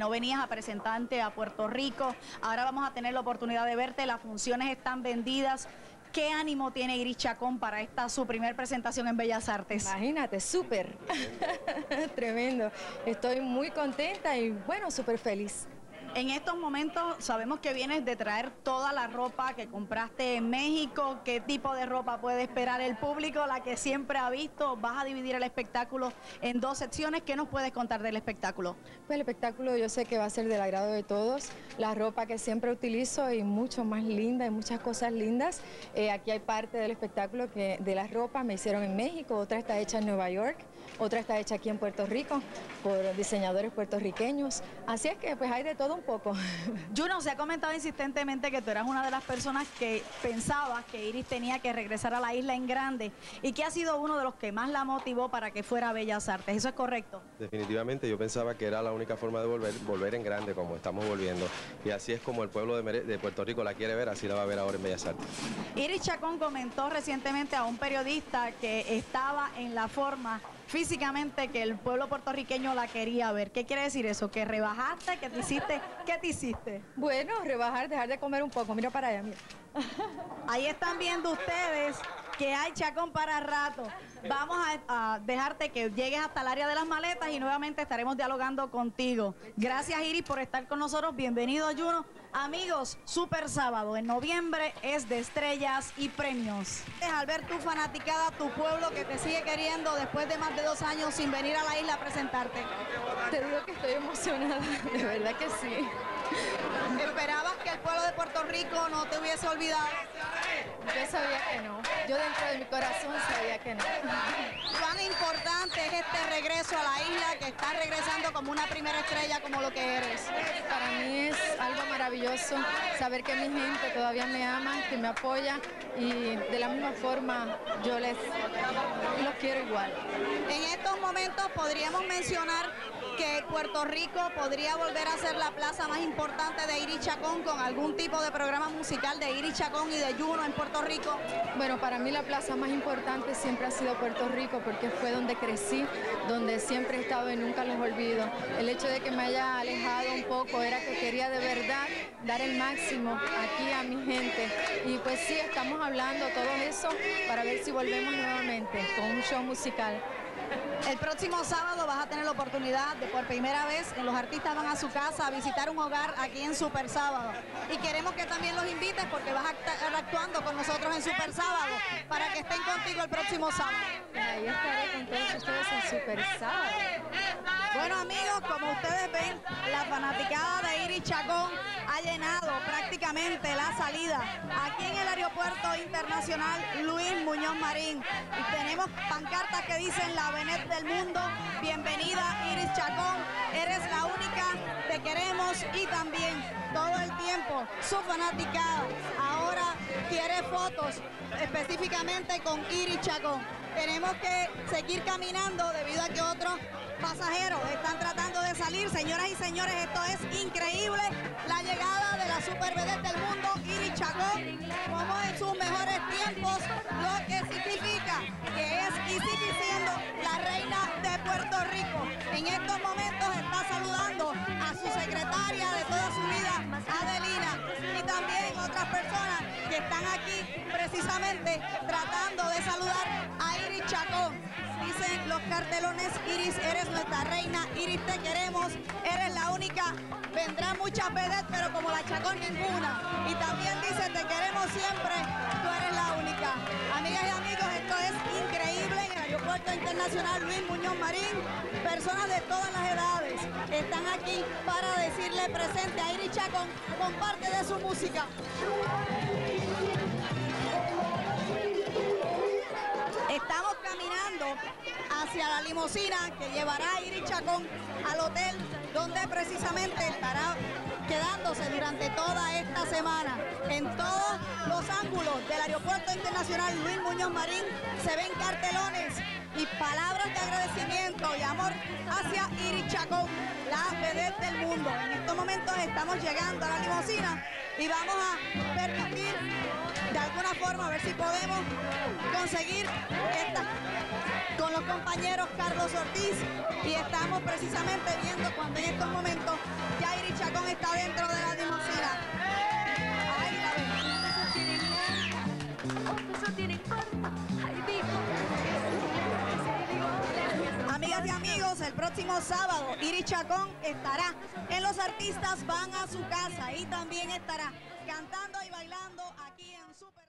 No venías a presentarte a Puerto Rico, ahora vamos a tener la oportunidad de verte, las funciones están vendidas. ¿Qué ánimo tiene Iris Chacón para esta su primer presentación en Bellas Artes? Imagínate, súper. Tremendo. Estoy muy contenta y bueno, súper feliz. En estos momentos sabemos que vienes de traer toda la ropa que compraste en México. ¿Qué tipo de ropa puede esperar el público? La que siempre ha visto. Vas a dividir el espectáculo en dos secciones. ¿Qué nos puedes contar del espectáculo? Pues el espectáculo yo sé que va a ser del agrado de todos. La ropa que siempre utilizo y mucho más linda y muchas cosas lindas. Eh, aquí hay parte del espectáculo que de las ropas me hicieron en México, otra está hecha en Nueva York, otra está hecha aquí en Puerto Rico por diseñadores puertorriqueños. Así es que pues hay de todo un poco. Juno, se ha comentado insistentemente que tú eras una de las personas que pensaba que Iris tenía que regresar a la isla en grande y que ha sido uno de los que más la motivó para que fuera a Bellas Artes. ¿Eso es correcto? Definitivamente, yo pensaba que era la única forma de volver, volver en grande como estamos volviendo. Y así es como el pueblo de, de Puerto Rico la quiere ver, así la va a ver ahora en Bellas Artes. Iris Chacón comentó recientemente a un periodista que estaba en la forma físicamente que el pueblo puertorriqueño la quería ver. ¿Qué quiere decir eso? ¿Que rebajaste? ¿Que te hiciste? ¿Qué te hiciste? Bueno, rebajar, dejar de comer un poco. Mira para allá, mira. Ahí están viendo ustedes que hay chacón para rato. Vamos a, a, dejarte que llegues hasta el área de las maletas y nuevamente estaremos dialogando contigo. Gracias Iris por estar con nosotros. Bienvenido Juno. Amigos, Super Sábado en noviembre es de estrellas y premios. Al ver tu fanaticada, tu pueblo que te sigue queriendo después de más de dos años sin venir a la isla a presentarte. Te digo que estoy emocionada, de verdad que sí. ¿Esperabas que el pueblo de Puerto Rico no te hubiese olvidado? Yo sabía que no. Yo dentro de mi corazón sabía que no. ¿Cuán importante es este regreso a la isla que estás regresando como una primera estrella como lo que eres? Para mí es algo maravilloso saber que mi gente todavía me ama, que me apoya y de la misma forma yo les los quiero igual. En estos momentos podríamos mencionar que Puerto Rico podría volver a ser la plaza más importante de Iris Chacón con algún tipo de programa musical de Iris Chacón y de Juno en Puerto Rico? Bueno, para mí la plaza más importante siempre ha sido Puerto Rico porque fue donde crecí, donde siempre he estado y nunca los olvido. El hecho de que me haya alejado un poco era que quería de verdad dar el máximo aquí a mi gente. Y pues sí, estamos hablando todo eso para ver si volvemos nuevamente con un show musical. El próximo sábado vas a tener la oportunidad de por primera vez en los artistas van a su casa a visitar un hogar aquí en Super Sábado. Y queremos que también los invites porque vas a estar actuando con nosotros en Super Sábado para que estén contigo el próximo sábado. Ahí estaré con todos ustedes en Super Sábado. Bueno amigos, como ustedes ven, la fanaticada de Iris Chacón ha llenado prácticamente la salida aquí en el aeropuerto internacional Luis Muñoz Marín. Y tenemos pancartas que dicen la Venet del mundo. Bienvenida Iris Chacón, eres la única, te queremos y también todo el tiempo su fanaticada. Ahora quiere fotos específicamente con Iris Chacón. Tenemos que seguir caminando debido a que otros pasajeros están tratando de salir. Señoras y señores, esto es increíble. La llegada de la super del mundo, Iris Chacón, como en sus mejores tiempos, lo que significa que es y sigue siendo están aquí precisamente tratando de saludar a Iris Chacón. Dicen los cartelones, Iris, eres nuestra reina, Iris, te queremos, eres la única. Vendrán muchas veces, pero como la Chacón ninguna. Y también dice, te queremos siempre, tú eres la única. Amigas y amigos, esto es increíble en el Aeropuerto Internacional Luis Muñoz Marín. Personas de todas las edades están aquí para decirle presente a Iris Chacón con parte de su música. Hacia la limusina que llevará a Iris Chacón al hotel donde precisamente estará quedándose durante toda esta semana. En todos los ángulos del Aeropuerto Internacional Luis Muñoz Marín se ven cartelones y palabras de agradecimiento y amor hacia Iris Chacón, la vedette del mundo. En estos momentos estamos llegando a la limusina y vamos a permitir de alguna forma a ver si podemos conseguir esta los compañeros Carlos Ortiz y estamos precisamente viendo cuando en estos momentos Jairi Chacón está dentro de la limusina. Ahí la. Amigas y amigos, el próximo sábado Iris Chacón estará en Los Artistas Van a su casa y también estará cantando y bailando aquí en Super...